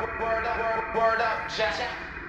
word, word up, word up, Jack.